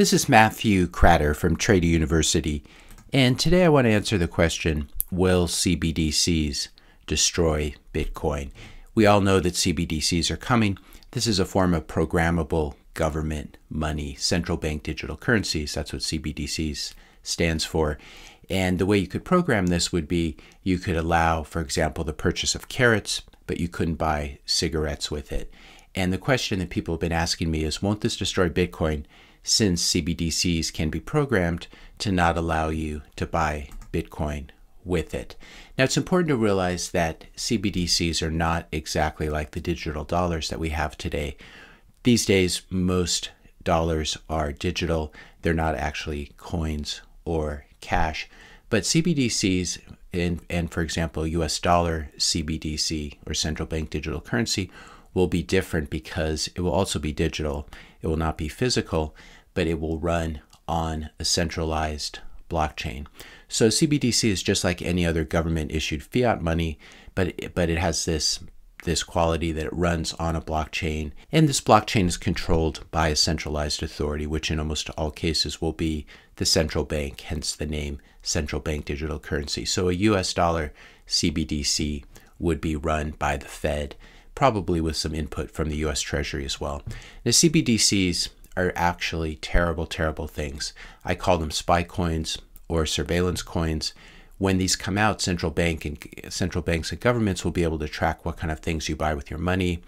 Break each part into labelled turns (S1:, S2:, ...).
S1: This is Matthew Kratter from Trader University, and today I want to answer the question Will CBDCs destroy Bitcoin? We all know that CBDCs are coming. This is a form of programmable government money, central bank digital currencies. That's what CBDCs stands for. And the way you could program this would be you could allow, for example, the purchase of carrots, but you couldn't buy cigarettes with it. And the question that people have been asking me is won't this destroy Bitcoin since CBDCs can be programmed to not allow you to buy Bitcoin with it? Now, it's important to realize that CBDCs are not exactly like the digital dollars that we have today. These days, most dollars are digital, they're not actually coins or cash. But CBDCs, and, and for example, US dollar CBDC or central bank digital currency, will be different because it will also be digital. It will not be physical, but it will run on a centralized blockchain. So CBDC is just like any other government issued fiat money, but but it has this this quality that it runs on a blockchain and this blockchain is controlled by a centralized authority which in almost all cases will be the central bank hence the name central bank digital currency so a US dollar CBDC would be run by the Fed probably with some input from the US Treasury as well. The CBDCs are actually terrible, terrible things. I call them spy coins or surveillance coins. When these come out, central bank and central banks and governments will be able to track what kind of things you buy with your money.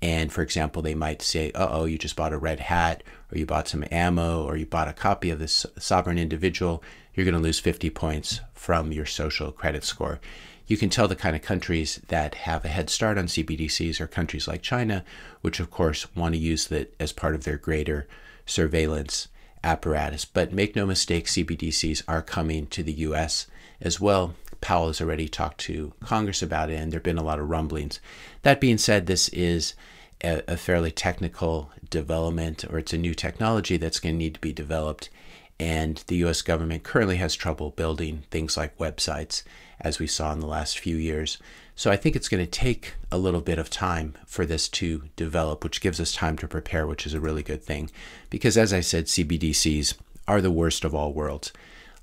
S1: And for example, they might say, uh oh, you just bought a red hat, or you bought some ammo, or you bought a copy of this sovereign individual, you're going to lose 50 points from your social credit score you can tell the kind of countries that have a head start on CBDCs are countries like China, which of course want to use that as part of their greater surveillance apparatus. But make no mistake, CBDCs are coming to the US as well. Powell has already talked to Congress about it, and there have been a lot of rumblings. That being said, this is a, a fairly technical development, or it's a new technology that's going to need to be developed. And the US government currently has trouble building things like websites as we saw in the last few years. So I think it's going to take a little bit of time for this to develop, which gives us time to prepare, which is a really good thing. Because as I said, CBDCs are the worst of all worlds.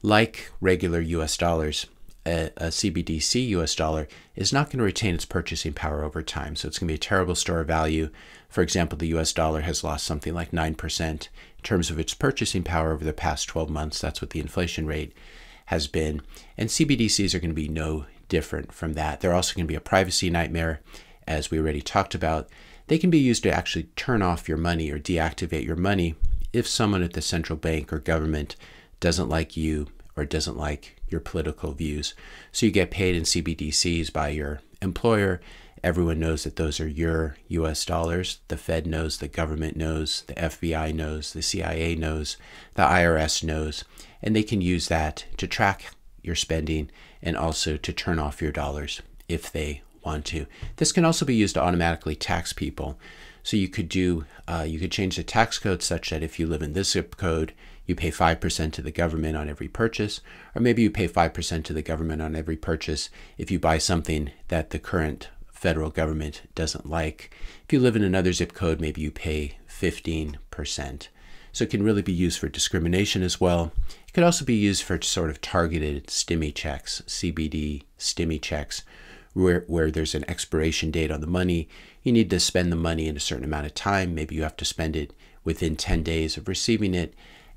S1: Like regular US dollars, a, a, CBDC US dollar is not going to retain its purchasing power over time. So it's going to be a terrible store of value. For example, the US dollar has lost something like 9% in terms of its purchasing power over the past 12 months. That's what the inflation rate has been. And CBDCs are going to be no different from that. They're also going to be a privacy nightmare, as we already talked about. They can be used to actually turn off your money or deactivate your money if someone at the central bank or government doesn't like you or doesn't like your political views. So you get paid in CBDCs by your employer. Everyone knows that those are your US dollars. The Fed knows, the government knows, the FBI knows, the CIA knows, the IRS knows and they can use that to track your spending and also to turn off your dollars if they want to. This can also be used to automatically tax people. So you could do, uh, you could change the tax code such that if you live in this zip code, you pay 5% to the government on every purchase, or maybe you pay 5% to the government on every purchase if you buy something that the current federal government doesn't like. If you live in another zip code, maybe you pay 15%. So it can really be used for discrimination as well. It could also be used for sort of targeted STIMI checks, CBD STIMI checks, where, where there's an expiration date on the money. You need to spend the money in a certain amount of time. Maybe you have to spend it within 10 days of receiving it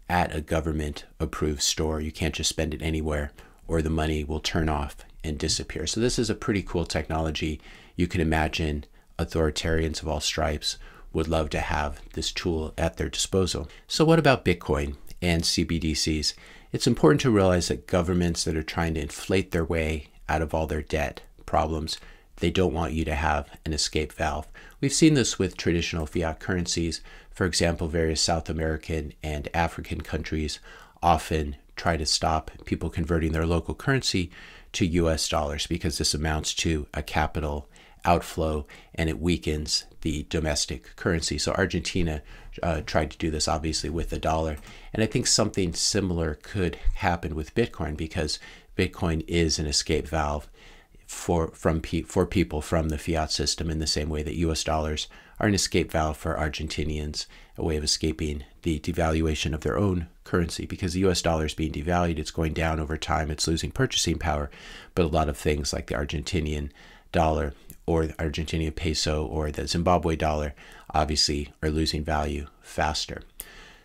S1: at a government approved store. You can't just spend it anywhere or the money will turn off and disappear. So this is a pretty cool technology. You can imagine authoritarians of all stripes would love to have this tool at their disposal. So what about Bitcoin? and CBDCs, it's important to realize that governments that are trying to inflate their way out of all their debt problems, they don't want you to have an escape valve. We've seen this with traditional fiat currencies. For example, various South American and African countries often try to stop people converting their local currency to US dollars because this amounts to a capital outflow and it weakens the domestic currency. So Argentina uh, tried to do this obviously with the dollar. And I think something similar could happen with Bitcoin because Bitcoin is an escape valve for from for people from the fiat system in the same way that US dollars are an escape valve for Argentinians, a way of escaping the devaluation of their own currency because the US dollar is being devalued. It's going down over time, it's losing purchasing power. But a lot of things like the Argentinian dollar or the Argentinian peso or the Zimbabwe dollar obviously are losing value faster.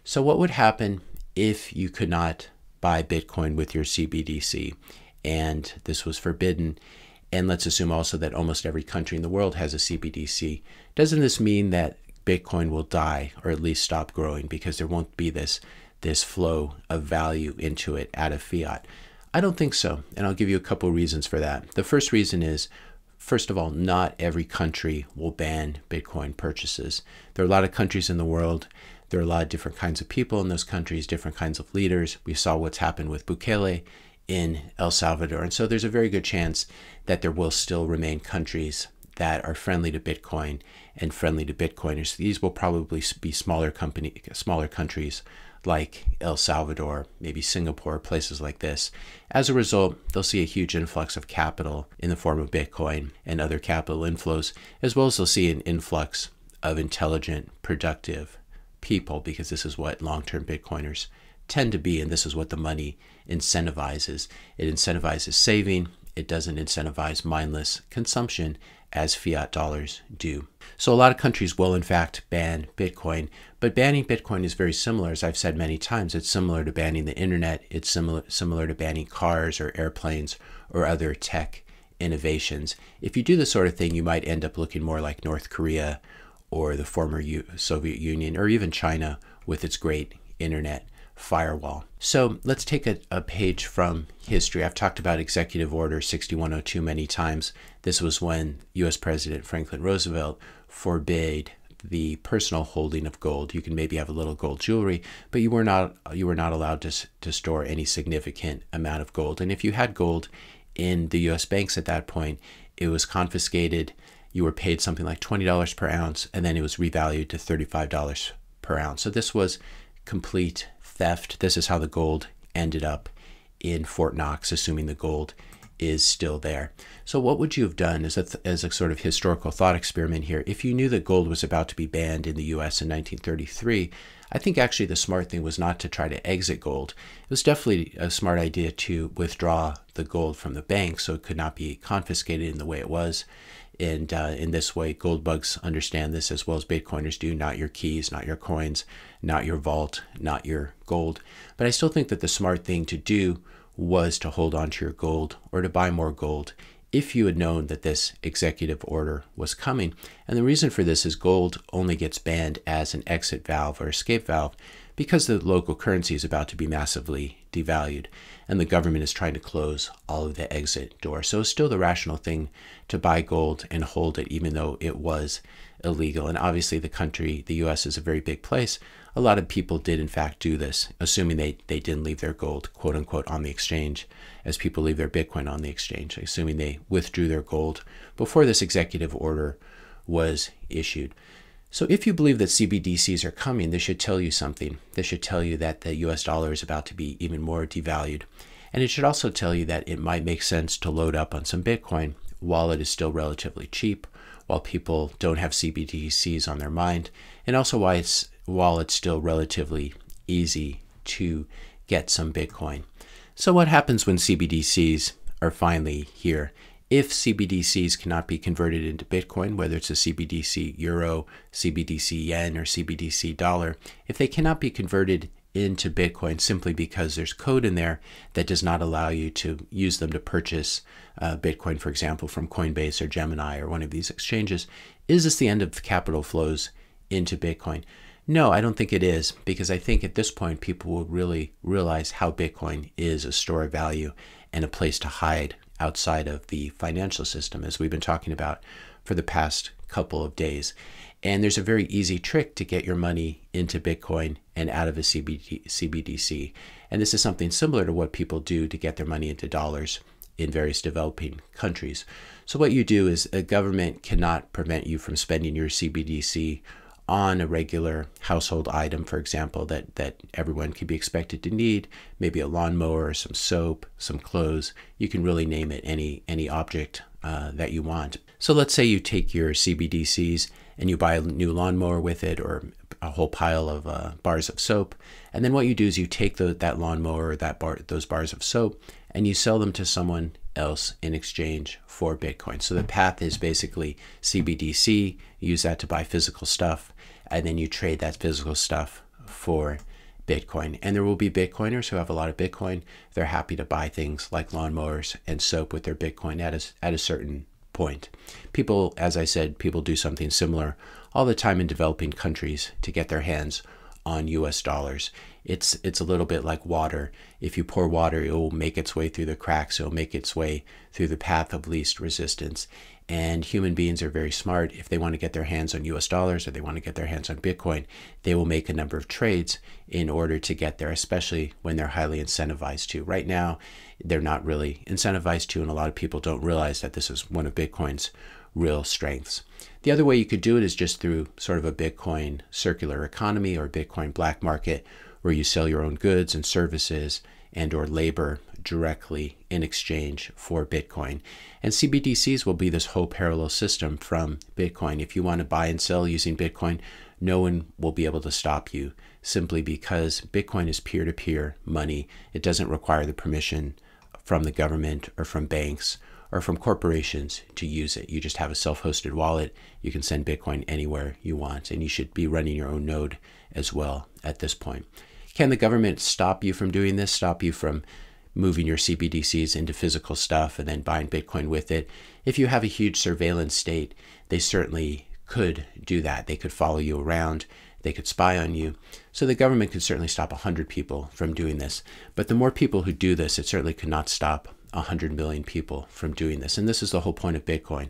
S1: So, what would happen if you could not buy Bitcoin with your CBDC and this was forbidden? And let's assume also that almost every country in the world has a CBDC. Doesn't this mean that Bitcoin will die or at least stop growing because there won't be this this flow of value into it out of fiat? I don't think so, and I'll give you a couple reasons for that. The first reason is first of all, not every country will ban Bitcoin purchases. There are a lot of countries in the world. There are a lot of different kinds of people in those countries, different kinds of leaders. We saw what's happened with Bukele in El Salvador. And so there's a very good chance that there will still remain countries that are friendly to Bitcoin and friendly to Bitcoiners. These will probably be smaller company, smaller countries like El Salvador, maybe Singapore, places like this. As a result, they'll see a huge influx of capital in the form of Bitcoin and other capital inflows, as well as they'll see an influx of intelligent, productive people, because this is what long term Bitcoiners tend to be, and this is what the money incentivizes. It incentivizes saving, it doesn't incentivize mindless consumption as fiat dollars do. So, a lot of countries will, in fact, ban Bitcoin, but banning Bitcoin is very similar, as I've said many times. It's similar to banning the internet, it's similar, similar to banning cars or airplanes or other tech innovations. If you do this sort of thing, you might end up looking more like North Korea or the former U- Soviet Union or even China with its great internet firewall. So let's take a, a, page from history. I've talked about Executive Order 6102 many times. This was when US President Franklin Roosevelt forbade the personal holding of gold. You can maybe have a little gold jewelry, but you were not you were not allowed to, to store any significant amount of gold. And if you had gold in the US banks at that point, it was confiscated. You were paid something like $20 per ounce, and then it was revalued to $35 per ounce. So this was complete theft. This is how the gold ended up in Fort Knox, assuming the gold is still there. So, what would you have done as a, as a sort of historical thought experiment here? If you knew that gold was about to be banned in the US in 1933, I think actually the smart thing was not to try to exit gold. It was definitely a smart idea to withdraw the gold from the bank so it could not be confiscated in the way it was. And uh, in this way, gold bugs understand this as well as Bitcoiners do not your keys, not your coins, not your vault, not your gold. But I still think that the smart thing to do was to hold on to your gold or to buy more gold if you had known that this executive order was coming. And the reason for this is gold only gets banned as an exit valve or escape valve because the local currency is about to be massively devalued and the government is trying to close all of the exit doors. So it's still the rational thing to buy gold and hold it, even though it was illegal. And obviously, the country, the US, is a very big place. A lot of people did, in fact, do this, assuming they, they didn't leave their gold, quote unquote, on the exchange, as people leave their Bitcoin on the exchange, assuming they withdrew their gold before this executive order was issued. So, if you believe that CBDCs are coming, this should tell you something. This should tell you that the US dollar is about to be even more devalued. And it should also tell you that it might make sense to load up on some Bitcoin while it is still relatively cheap, while people don't have CBDCs on their mind, and also why it's, while it's still relatively easy to get some Bitcoin. So, what happens when CBDCs are finally here? If CBDCs cannot be converted into Bitcoin, whether it's a CBDC euro, CBDC yen, or CBDC dollar, if they cannot be converted into Bitcoin simply because there's code in there that does not allow you to use them to purchase uh, Bitcoin, for example, from Coinbase or Gemini or one of these exchanges, is this the end of capital flows into Bitcoin? No, I don't think it is, because I think at this point people will really realize how Bitcoin is a store of value and a place to hide outside of the financial system, as we've been talking about for the past couple of days. And there's a very easy trick to get your money into Bitcoin and out of a CBD, CBDC. And this is something similar to what people do to get their money into dollars in various developing countries. So, what you do is a government cannot prevent you from spending your CBDC on a regular household item, for example, that, that everyone could be expected to need, maybe a lawnmower, some soap, some clothes. You can really name it any any object uh, that you want. So let's say you take your CBDCs and you buy a new lawnmower with it or a whole pile of uh, bars of soap. And then what you do is you take the, that lawnmower or that bar, those bars of soap and you sell them to someone else in exchange for Bitcoin. So the path is basically CBDC, use that to buy physical stuff, and then you trade that physical stuff for Bitcoin. And there will be Bitcoiners who have a lot of Bitcoin. They're happy to buy things like lawnmowers and soap with their Bitcoin at a, at a certain point. People, as I said, people do something similar all the time in developing countries to get their hands on US dollars. It's it's a little bit like water. If you pour water, it will make its way through the cracks, it will make its way through the path of least resistance. And human beings are very smart. If they want to get their hands on US dollars or they want to get their hands on Bitcoin, they will make a number of trades in order to get there, especially when they're highly incentivized to. Right now, they're not really incentivized to, and a lot of people don't realize that this is one of Bitcoin's real strengths. The other way you could do it is just through sort of a Bitcoin circular economy or Bitcoin black market where you sell your own goods and services and or labor directly in exchange for Bitcoin. And CBDCs will be this whole parallel system from Bitcoin. If you want to buy and sell using Bitcoin, no one will be able to stop you simply because Bitcoin is peer to peer money. It doesn't require the permission from the government or from banks or from corporations to use it. You just have a self hosted wallet. You can send Bitcoin anywhere you want, and you should be running your own node as well at this point. Can the government stop you from doing this? Stop you from moving your CBDCs into physical stuff and then buying Bitcoin with it? If you have a huge surveillance state, they certainly could do that. They could follow you around. They could spy on you. So the government could certainly stop 100 people from doing this. But the more people who do this, it certainly could not stop 100 million people from doing this. And this is the whole point of Bitcoin.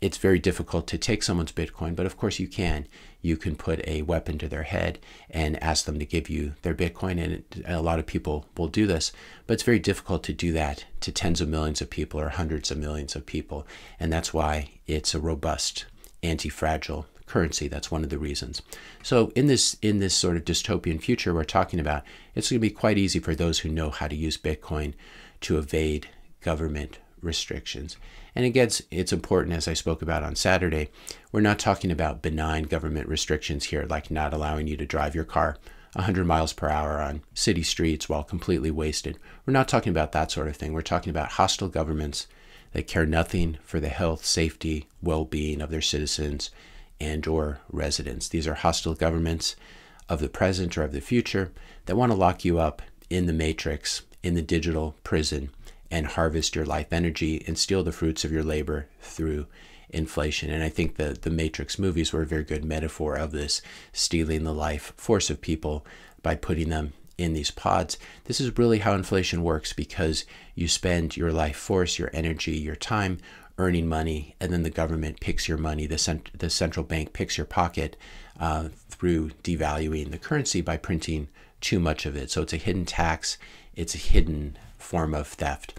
S1: It's very difficult to take someone's Bitcoin, but of course you can. You can put a weapon to their head and ask them to give you their Bitcoin. And a lot of people will do this, but it's very difficult to do that to tens of millions of people or hundreds of millions of people. And that's why it's a robust, anti fragile currency. That's one of the reasons. So in this in this sort of dystopian future we're talking about, it's going to be quite easy for those who know how to use Bitcoin to evade government restrictions. And again, it's important, as I spoke about on Saturday, we're not talking about benign government restrictions here, like not allowing you to drive your car 100 miles per hour on city streets while completely wasted. We're not talking about that sort of thing. We're talking about hostile governments that care nothing for the health, safety, well-being of their citizens and or residents. These are hostile governments of the present or of the future that want to lock you up in the matrix in the digital prison and harvest your life energy and steal the fruits of your labor through inflation. And I think the, the Matrix movies were a very good metaphor of this stealing the life force of people by putting them in these pods. This is really how inflation works because you spend your life force, your energy, your time earning money, and then the government picks your money. The, cent- the central bank picks your pocket uh, through devaluing the currency by printing too much of it. So it's a hidden tax, it's a hidden form of theft.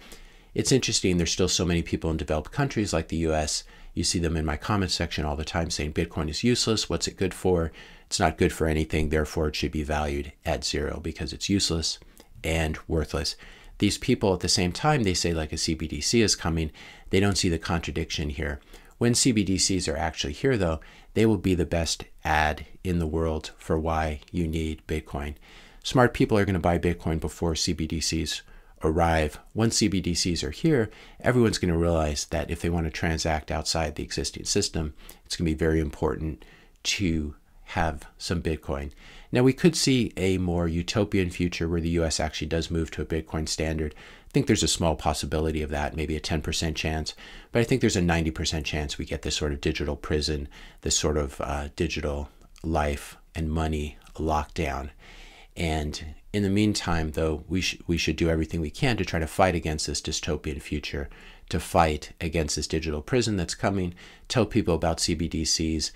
S1: It's interesting, there's still so many people in developed countries like the US. You see them in my comment section all the time saying Bitcoin is useless. What's it good for? It's not good for anything, therefore, it should be valued at zero because it's useless and worthless. These people at the same time, they say like a CBDC is coming, they don't see the contradiction here. When CBDCs are actually here, though, they will be the best ad in the world for why you need Bitcoin. Smart people are going to buy Bitcoin before CBDCs arrive. Once CBDCs are here, everyone's going to realize that if they want to transact outside the existing system, it's going to be very important to have some Bitcoin. Now, we could see a more utopian future where the US actually does move to a Bitcoin standard. I think there's a small possibility of that, maybe a 10% chance, but I think there's a 90% chance we get this sort of digital prison, this sort of uh, digital life and money lockdown. And in the meantime, though, we, sh- we should do everything we can to try to fight against this dystopian future, to fight against this digital prison that's coming, tell people about CBDCs,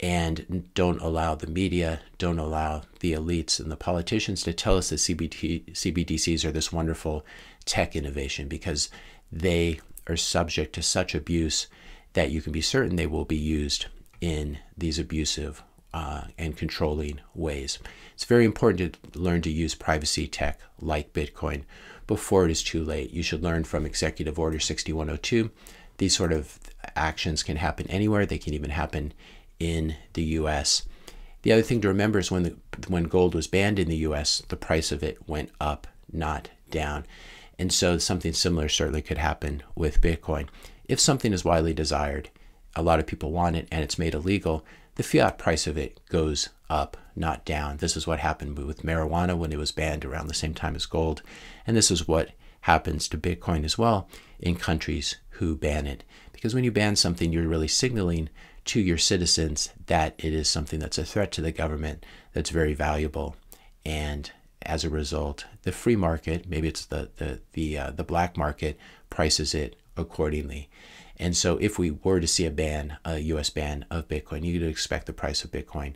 S1: and don't allow the media, don't allow the elites and the politicians to tell us that CBD- CBDCs are this wonderful tech innovation because they are subject to such abuse that you can be certain they will be used in these abusive uh, and controlling ways. It's very important to learn to use privacy tech like Bitcoin before it is too late. You should learn from Executive Order 6102. These sort of actions can happen anywhere. They can even happen in the U.S. The other thing to remember is when the, when gold was banned in the U.S., the price of it went up, not down. And so something similar certainly could happen with Bitcoin. If something is widely desired, a lot of people want it, and it's made illegal, the fiat price of it goes up, not down. This is what happened with marijuana when it was banned around the same time as gold. And this is what happens to Bitcoin as well in countries who ban it. Because when you ban something, you're really signaling to your citizens that it is something that's a threat to the government that's very valuable. And as a result, the free market, maybe it's the the the uh, the black market, prices it accordingly. And so, if we were to see a ban, a U.S. ban of Bitcoin, you'd expect the price of Bitcoin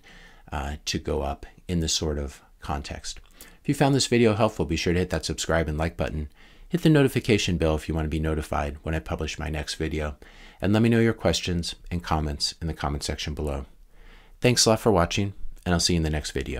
S1: uh, to go up in this sort of context. If you found this video helpful, be sure to hit that subscribe and like button. Hit the notification bell if you want to be notified when I publish my next video. And let me know your questions and comments in the comment section below. Thanks a lot for watching, and I'll see you in the next video.